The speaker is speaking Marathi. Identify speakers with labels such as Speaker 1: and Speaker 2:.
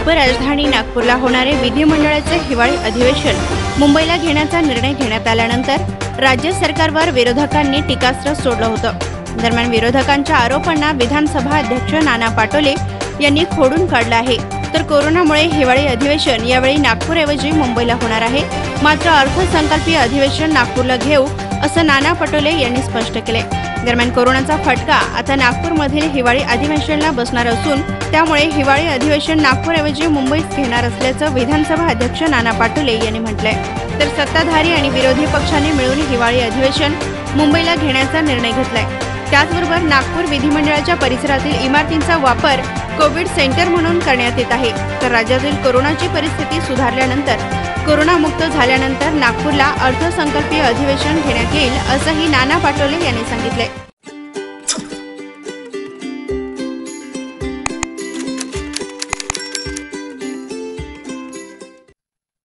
Speaker 1: उपराजधानी नागपूरला होणारे विधिमंडळाचे हिवाळी अधिवेशन मुंबईला घेण्याचा निर्णय घेण्यात आल्यानंतर राज्य सरकारवर विरोधकांनी टीकास्त्र सोडलं होतं. दरम्यान विरोधकांच्या आरोपांना विधानसभा अध्यक्ष नाना पाटोले यांनी खोडून काढलं आहे. तर कोरोनामुळे हिवाळी अधिवेशन यावेळी नागपूरऐवजी मुंबईला होणार आहे. मात्र अर्थसंकल्पीय अधिवेशन नागपूरला घेऊ असं नाना पटोले यांनी स्पष्ट केले. दरम्यान कोरोनाचा फटका आता नागपूरमधील हिवाळी अधिवेशनला बसणार असून त्यामुळे हिवाळी अधिवेशन नागपूरऐवजी मुंबईत घेणार असल्याचं विधानसभा अध्यक्ष नाना पाटोले यांनी म्हटलंय. तर सत्ताधारी आणि विरोधी पक्षांनी मिळून हिवाळी अधिवेशन मुंबईला घेण्याचा निर्णय घेतलाय. त्याचबरोबर नागपूर विधिमंडळाच्या परिसरातील इमारतींचा वापर कोविड सेंटर म्हणून करण्यात येत आहे. तर राज्यातील कोरोनाची परिस्थिती सुधारल्यानंतर कोरोनामुक्त झाल्यानंतर नागपूरला अर्थसंकल्पीय अधिवेशन घेण्यात येईल असंही नाना पाटोले यांनी सांगितले